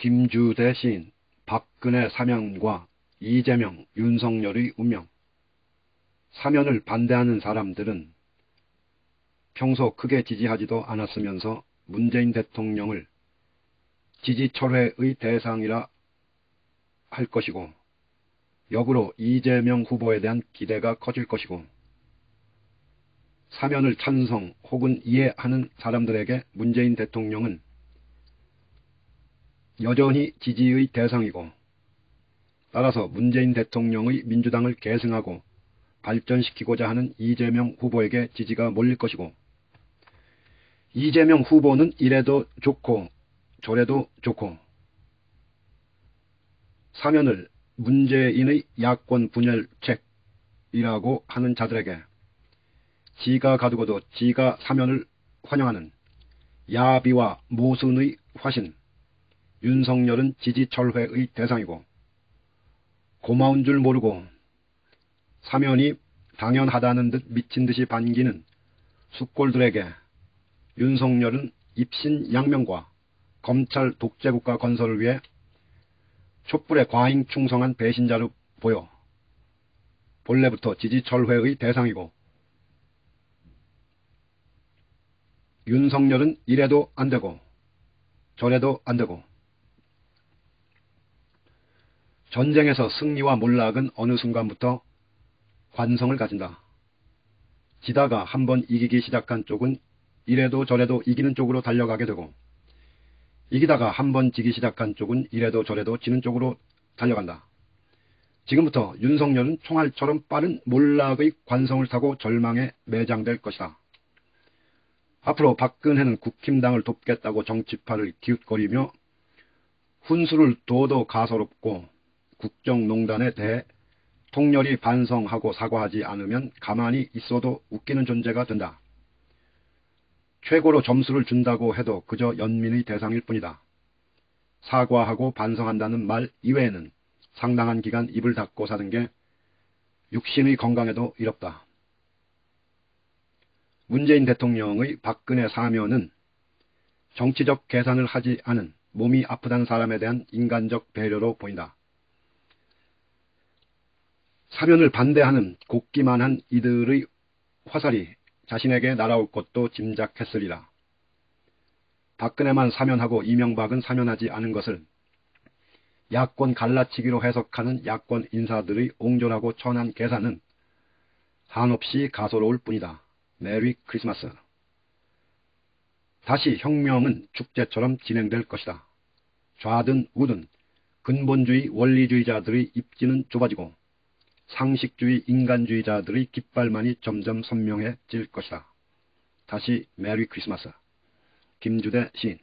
김주대 시인, 박근혜 사면과 이재명, 윤석열의 운명. 사면을 반대하는 사람들은 평소 크게 지지하지도 않았으면서 문재인 대통령을 지지 철회의 대상이라 할 것이고 역으로 이재명 후보에 대한 기대가 커질 것이고 사면을 찬성 혹은 이해하는 사람들에게 문재인 대통령은 여전히 지지의 대상이고 따라서 문재인 대통령의 민주당을 계승하고 발전시키고자 하는 이재명 후보에게 지지가 몰릴 것이고 이재명 후보는 이래도 좋고 저래도 좋고 사면을 문재인의 야권 분열책이라고 하는 자들에게 지가 가두고도 지가 사면을 환영하는 야비와 모순의 화신 윤석열은 지지 철회의 대상이고 고마운 줄 모르고 사면이 당연하다는 듯 미친 듯이 반기는 숙골들에게 윤석열은 입신 양명과 검찰 독재국가 건설을 위해 촛불에 과잉 충성한 배신자로 보여 본래부터 지지 철회의 대상이고 윤석열은 이래도 안 되고 저래도 안 되고 전쟁에서 승리와 몰락은 어느 순간부터 관성을 가진다. 지다가 한번 이기기 시작한 쪽은 이래도 저래도 이기는 쪽으로 달려가게 되고 이기다가 한번 지기 시작한 쪽은 이래도 저래도 지는 쪽으로 달려간다. 지금부터 윤석열은 총알처럼 빠른 몰락의 관성을 타고 절망에 매장될 것이다. 앞으로 박근혜는 국힘당을 돕겠다고 정치파를 기웃거리며 훈수를 둬도 가소롭고 국정농단에 대해 통렬히 반성하고 사과하지 않으면 가만히 있어도 웃기는 존재가 된다. 최고로 점수를 준다고 해도 그저 연민의 대상일 뿐이다. 사과하고 반성한다는 말 이외에는 상당한 기간 입을 닫고 사는 게 육신의 건강에도 이롭다. 문재인 대통령의 박근혜 사면은 정치적 계산을 하지 않은 몸이 아프다는 사람에 대한 인간적 배려로 보인다. 사면을 반대하는 곱기만한 이들의 화살이 자신에게 날아올 것도 짐작했으리라. 박근혜만 사면하고 이명박은 사면하지 않은 것을 야권 갈라치기로 해석하는 야권 인사들의 옹졸하고 천한 계산은 한없이 가소로울 뿐이다. Merry Christmas. 다시 혁명은 축제처럼 진행될 것이다. 좌든 우든 근본주의 원리주의자들의 입지는 좁아지고 상식주의 인간주의자들의 깃발만이 점점 선명해질 것이다. 다시 Merry Christmas. 김주대 시인